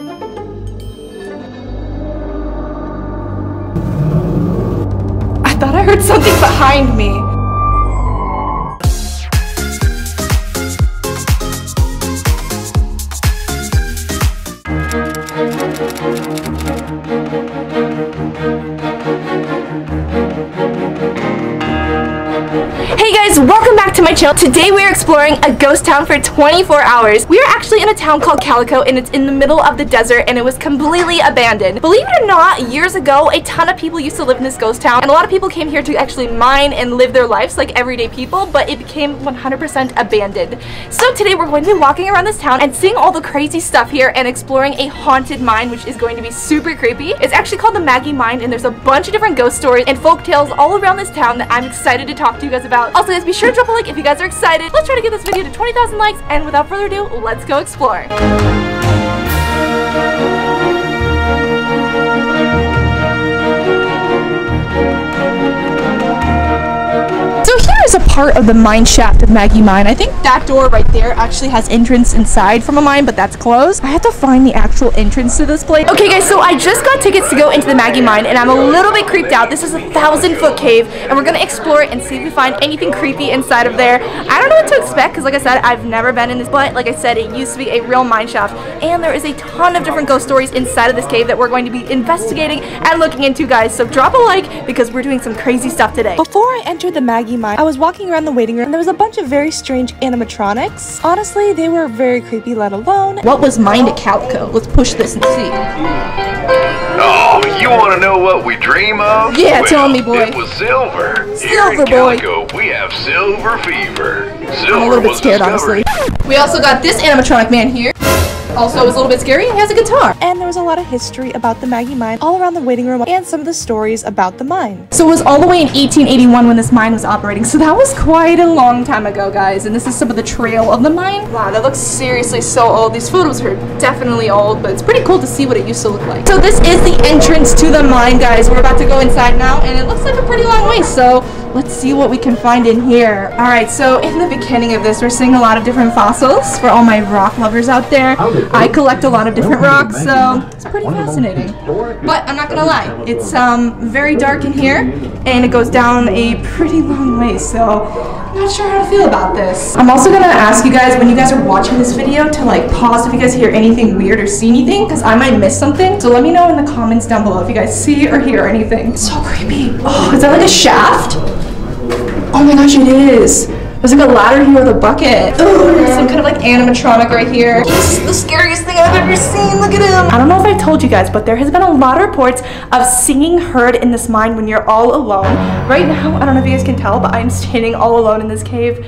I thought I heard something behind me. Today we are exploring a ghost town for 24 hours. We are actually in a town called Calico and it's in the middle of the desert and it was completely abandoned. Believe it or not, years ago, a ton of people used to live in this ghost town and a lot of people came here to actually mine and live their lives like everyday people, but it became 100% abandoned. So today we're going to be walking around this town and seeing all the crazy stuff here and exploring a haunted mine, which is going to be super creepy. It's actually called the Maggie Mine and there's a bunch of different ghost stories and folk tales all around this town that I'm excited to talk to you guys about. Also guys, be sure to drop a like if you guys are excited. Let's try to get this video to 20,000 likes and without further ado, let's go explore. Is a part of the mine shaft of Maggie Mine. I think that door right there actually has entrance inside from a mine, but that's closed. I have to find the actual entrance to this place. Okay guys, so I just got tickets to go into the Maggie Mine and I'm a little bit creeped out. This is a thousand foot cave and we're gonna explore it and see if we find anything creepy inside of there. I don't know what to expect because like I said, I've never been in this, but like I said, it used to be a real mine shaft and there is a ton of different ghost stories inside of this cave that we're going to be investigating and looking into guys. So drop a like because we're doing some crazy stuff today. Before I entered the Maggie mine, I was walking around the waiting room and there was a bunch of very strange animatronics. Honestly, they were very creepy, let alone. What was mined at Calico? Let's push this and see. Oh, you want to know what we dream of? Yeah, well, tell me, boy. It was silver. Here Silver, in boy. We have silver fever. Silver I'm a little bit scared, discovered honestly. We also got this animatronic man here. Also, it was a little bit scary. He has a guitar. And there was a lot of history about the Maggie mine all around the waiting room and some of the stories about the mine. So it was all the way in 1881 when this mine was operating. So that was quite a long time ago, guys. And this is some of the trail of the mine. Wow, that looks seriously so old. These photos are definitely old, but it's pretty cool to see what it used to look like. So this is the entrance to the mine, guys. We're about to go inside now, and it looks like a pretty long way. So let's see what we can find in here. All right, so in the beginning of this, we're seeing a lot of different fossils for all my rock lovers out there. I collect a lot of different rocks, so it's pretty fascinating. But I'm not gonna lie, it's um very dark in here, and it goes down a pretty long way. So I'm not sure how to feel about this. I'm also gonna ask you guys when you guys are watching this video to like pause if you guys hear anything weird or see anything, because I might miss something. So let me know in the comments down below if you guys see or hear anything. It's so creepy. Oh, is that like a shaft? Oh my gosh, it is. There's like a ladder here with a bucket. Oh, there's some kind of like animatronic right here. This is the scariest thing I've ever seen. Look at him. I don't know if I told you guys, but there has been a lot of reports of singing heard in this mine when you're all alone. Right now, I don't know if you guys can tell, but I'm standing all alone in this cave.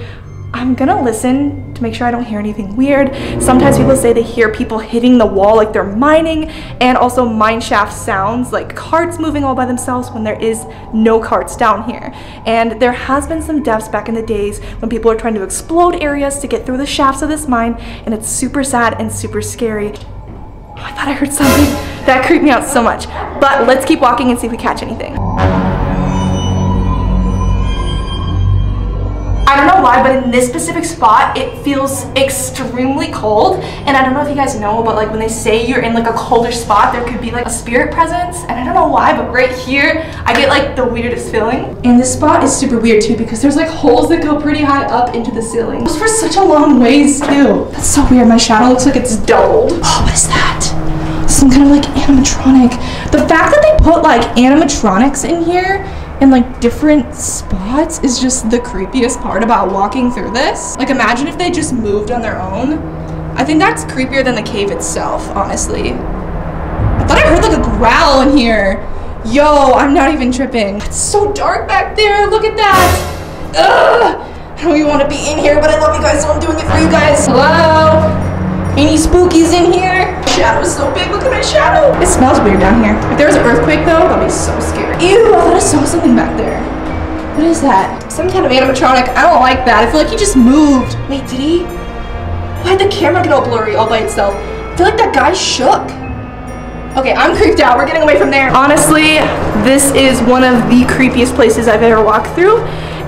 I'm gonna listen to make sure I don't hear anything weird. Sometimes people say they hear people hitting the wall like they're mining, and also mine shaft sounds like carts moving all by themselves when there is no carts down here. And there has been some deaths back in the days when people are trying to explode areas to get through the shafts of this mine, and it's super sad and super scary. Oh, I thought I heard something. That creeped me out so much. But let's keep walking and see if we catch anything. I don't know why, but in this specific spot, it feels extremely cold. And I don't know if you guys know, but like when they say you're in like a colder spot, there could be like a spirit presence. And I don't know why, but right here, I get like the weirdest feeling. And this spot is super weird too because there's like holes that go pretty high up into the ceiling. Those for such a long ways too. That's so weird. My shadow looks like it's doubled. Oh, what is that? Some kind of like animatronic. The fact that they put like animatronics in here in like different spots is just the creepiest part about walking through this. Like imagine if they just moved on their own. I think that's creepier than the cave itself, honestly. I thought I heard like a growl in here. Yo, I'm not even tripping. It's so dark back there. Look at that. Ugh. I don't even want to be in here, but I love you guys, so I'm doing it for you guys. Hello? Any spookies in here? So big. Look at my shadow. It smells weird down here. If there was an earthquake though, that'd be so scary. Ew, I thought I saw something back there. What is that? Some kind of animatronic. I don't like that. I feel like he just moved. Wait, did he? Why'd the camera get all blurry all by itself? I feel like that guy shook. Okay, I'm creeped out. We're getting away from there. Honestly, this is one of the creepiest places I've ever walked through.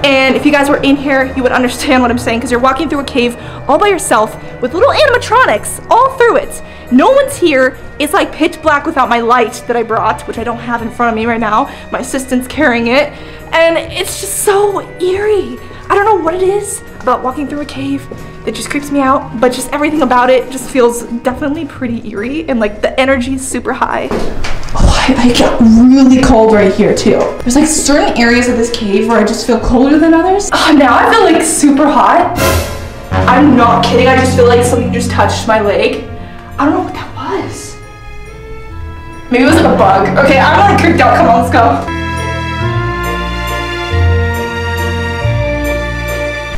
And if you guys were in here, you would understand what I'm saying because you're walking through a cave all by yourself with little animatronics all through it. No one's here. It's like pitch black without my light that I brought, which I don't have in front of me right now. My assistant's carrying it. And it's just so eerie. I don't know what it is about walking through a cave that just creeps me out, but just everything about it just feels definitely pretty eerie and like the energy is super high. Oh, I, I get really cold right here too. There's like certain areas of this cave where I just feel colder than others. Oh, now I feel like super hot. I'm not kidding, I just feel like something just touched my leg. I don't know what that was. Maybe it was like a bug. Okay, I'm like creeped out, come on, let's go.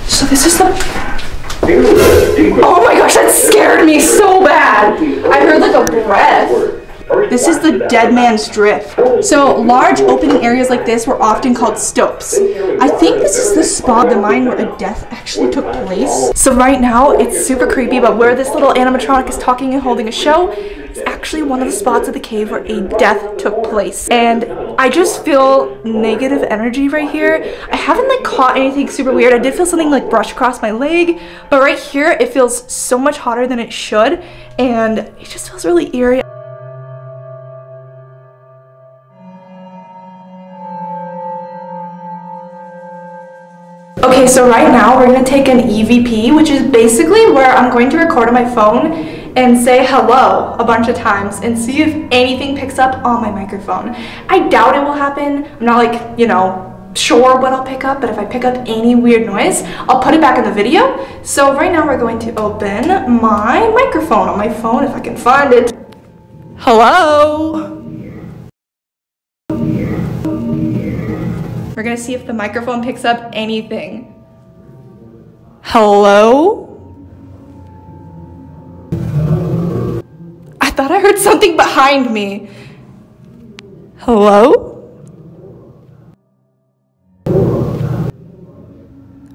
So this is the Oh my gosh, that scared me so bad. I heard like a breath. This is the dead man's drift. So large opening areas like this were often called stopes. I think this is the spot of the mine where a death actually took place. So right now it's super creepy, but where this little animatronic is talking and holding a show is actually one of the spots of the cave where a death took place. And I just feel negative energy right here. I haven't like caught anything super weird. I did feel something like brush across my leg, but right here it feels so much hotter than it should and it just feels really eerie. So right now we're gonna take an EVP, which is basically where I'm going to record on my phone and say hello a bunch of times and see if anything picks up on my microphone. I doubt it will happen. I'm not like, you know, sure what I'll pick up, but if I pick up any weird noise, I'll put it back in the video. So right now we're going to open my microphone on my phone if I can find it. Hello? We're gonna see if the microphone picks up anything. Hello? I thought I heard something behind me. Hello?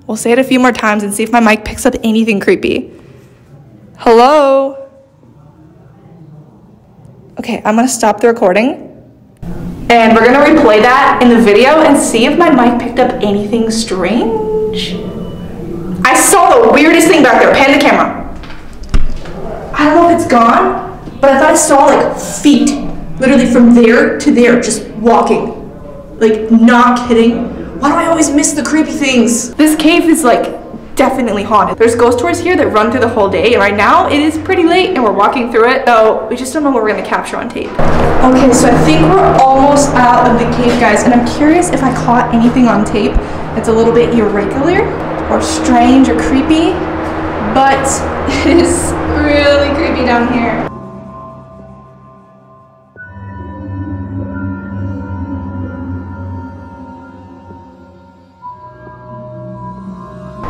We'll say it a few more times and see if my mic picks up anything creepy. Hello? Okay, I'm gonna stop the recording. And we're gonna replay that in the video and see if my mic picked up anything strange. I saw the weirdest thing back there. Pan the camera. I don't know if it's gone, but I thought I saw like feet, literally from there to there, just walking. Like, not kidding. Why do I always miss the creepy things? This cave is like definitely haunted. There's ghost tours here that run through the whole day, and right now it is pretty late and we're walking through it, so we just don't know what we're gonna capture on tape. Okay, so I think we're almost out of the cave, guys, and I'm curious if I caught anything on tape that's a little bit irregular or strange or creepy, but it is really creepy down here.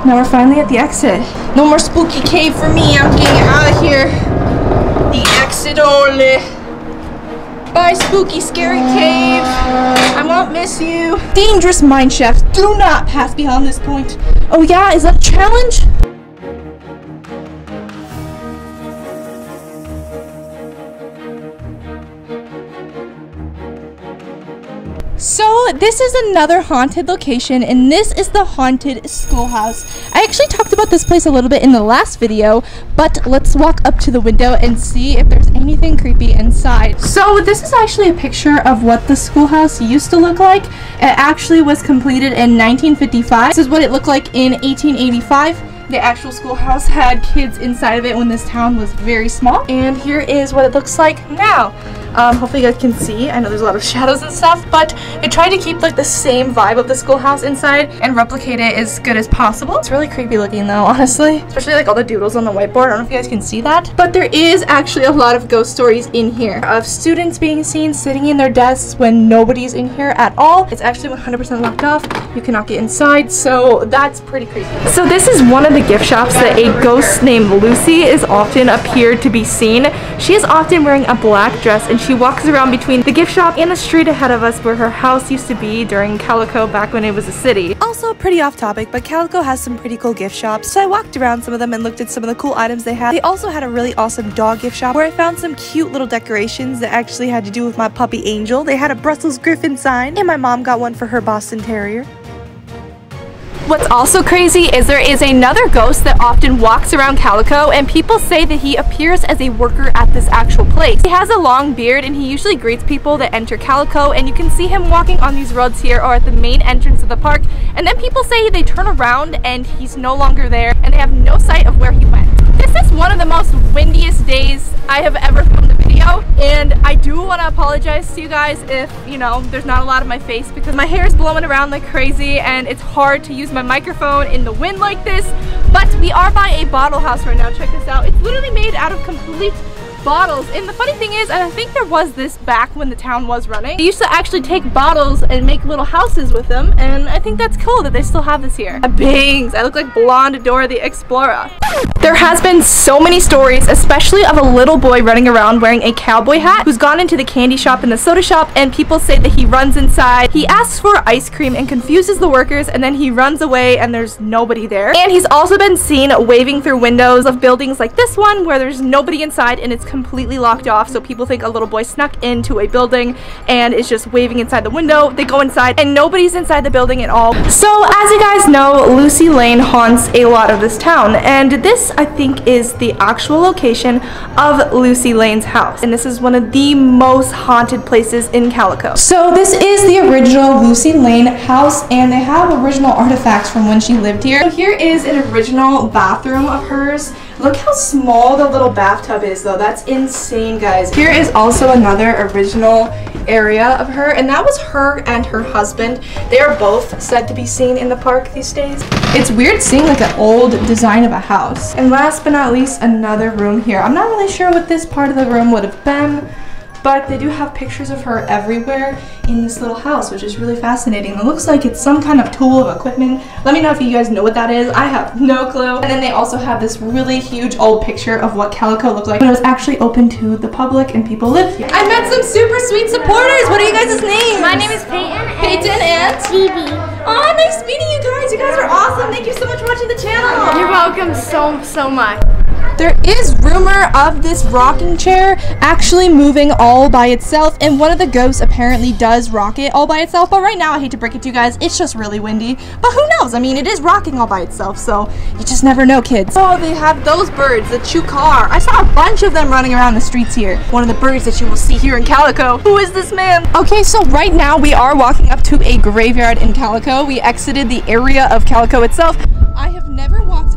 Now we're finally at the exit. No more spooky cave for me. I'm getting out of here. The exit only. Bye, spooky, scary cave. I won't miss you. Dangerous mine shafts. Do not pass beyond this point. Oh yeah, is that a challenge? This is another haunted location and this is the haunted schoolhouse. I actually talked about this place a little bit in the last video, but let's walk up to the window and see if there's anything creepy inside. So this is actually a picture of what the schoolhouse used to look like. It actually was completed in 1955. This is what it looked like in 1885 the actual schoolhouse had kids inside of it when this town was very small. And here is what it looks like now. Um, hopefully you guys can see. I know there's a lot of shadows and stuff, but I tried to keep like the same vibe of the schoolhouse inside and replicate it as good as possible. It's really creepy looking though, honestly. Especially like all the doodles on the whiteboard. I don't know if you guys can see that. But there is actually a lot of ghost stories in here of students being seen sitting in their desks when nobody's in here at all. It's actually 100% locked off. You cannot get inside, so that's pretty creepy. So this is one of the gift shops that a ghost named Lucy is often appeared to be seen. She is often wearing a black dress and she walks around between the gift shop and the street ahead of us where her house used to be during Calico back when it was a city. Also, pretty off topic, but Calico has some pretty cool gift shops, so I walked around some of them and looked at some of the cool items they had. They also had a really awesome dog gift shop where I found some cute little decorations that actually had to do with my puppy Angel. They had a Brussels Griffon sign, and my mom got one for her Boston Terrier. What's also crazy is there is another ghost that often walks around Calico and people say that he appears as a worker at this actual place. He has a long beard and he usually greets people that enter Calico and you can see him walking on these roads here or at the main entrance of the park and then people say they turn around and he's no longer there and they have no sight of where he went. I have ever filmed a video and I do want to apologize to you guys if, you know, there's not a lot of my face because my hair is blowing around like crazy and it's hard to use my microphone in the wind like this but we are by a bottle house right now. Check this out. It's literally made out of complete bottles. And the funny thing is, and I think there was this back when the town was running, they used to actually take bottles and make little houses with them. And I think that's cool that they still have this here. Bangs. I look like blonde Dora the Explorer. There has been so many stories, especially of a little boy running around wearing a cowboy hat who's gone into the candy shop and the soda shop and people say that he runs inside. He asks for ice cream and confuses the workers and then he runs away and there's nobody there. And he's also been seen waving through windows of buildings like this one where there's nobody inside and it's completely locked off so people think a little boy snuck into a building and is just waving inside the window. They go inside and nobody's inside the building at all. So as you guys know, Lucy Lane haunts a lot of this town and this I think is the actual location of Lucy Lane's house and this is one of the most haunted places in Calico. So this is the original Lucy Lane house and they have original artifacts from when she lived here. So here is an original bathroom of hers. Look how small the little bathtub is though. That's insane guys. Here is also another original area of her and that was her and her husband. They are both said to be seen in the park these days. It's weird seeing like an old design of a house. And last but not least another room here. I'm not really sure what this part of the room would have been but they do have pictures of her everywhere in this little house, which is really fascinating. It looks like it's some kind of tool of equipment. Let me know if you guys know what that is. I have no clue. And then they also have this really huge old picture of what Calico looked like when it was actually open to the public and people lived here. I met some super sweet supporters. What are you guys' names? My name is Peyton. Peyton and Phoebe. Oh, nice meeting you guys. You guys are awesome. Thank you so much for watching the channel. You're welcome so, so much. There is rumor of this rocking chair actually moving all by itself, and one of the ghosts apparently does rock it all by itself. But right now, I hate to break it to you guys, it's just really windy. But who knows? I mean, it is rocking all by itself, so you just never know, kids. Oh, they have those birds, the chukar. I saw a bunch of them running around the streets here. One of the birds that you will see here in Calico. Who is this man? Okay, so right now we are walking up to a graveyard in Calico. We exited the area of Calico itself. I have never walked up to this,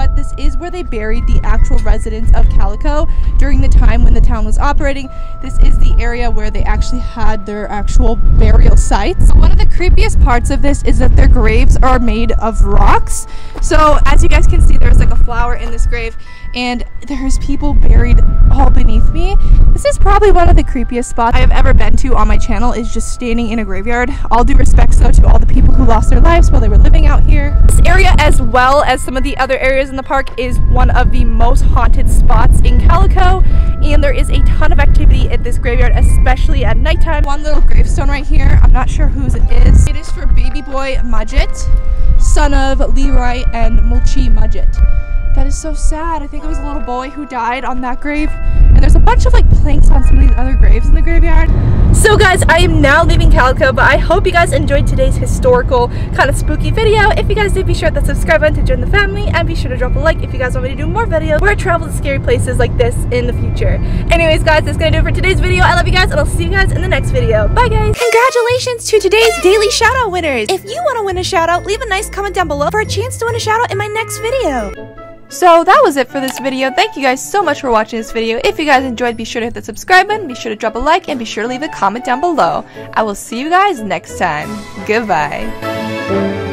but this is where they buried the actual residents of Calico during the time when the town was operating. This is the area where they actually had their actual burial sites. One of the creepiest parts of this is that their graves are made of rocks. So as you guys can see, there's like a flower in this grave and there's people buried all beneath me. This is probably one of the creepiest spots I have ever been to on my channel is just standing in a graveyard. All due respects though to all the people who lost their lives while they were living out here. This area as well as some of the other areas in the park is one of the most haunted spots in Calico and there is a ton of activity at this graveyard especially at nighttime. One little gravestone right here, I'm not sure whose it is. It is for baby boy Mudget, son of Leroy and Mulchi Mudget. That is so sad. I think it was a little boy who died on that grave. And there's a bunch of like planks on some of these other graves in the graveyard. So guys, I am now leaving Calico, but I hope you guys enjoyed today's historical kind of spooky video. If you guys did, be sure to hit that subscribe button to join the family and be sure to drop a like if you guys want me to do more videos where I travel to scary places like this in the future. Anyways guys, that's gonna do it for today's video. I love you guys and I'll see you guys in the next video. Bye guys! Congratulations to today's daily shout out winners. If you want to win a shout out, leave a nice comment down below for a chance to win a shout out in my next video. So that was it for this video. Thank you guys so much for watching this video. If you guys enjoyed, be sure to hit the subscribe button, be sure to drop a like, and be sure to leave a comment down below. I will see you guys next time. Goodbye.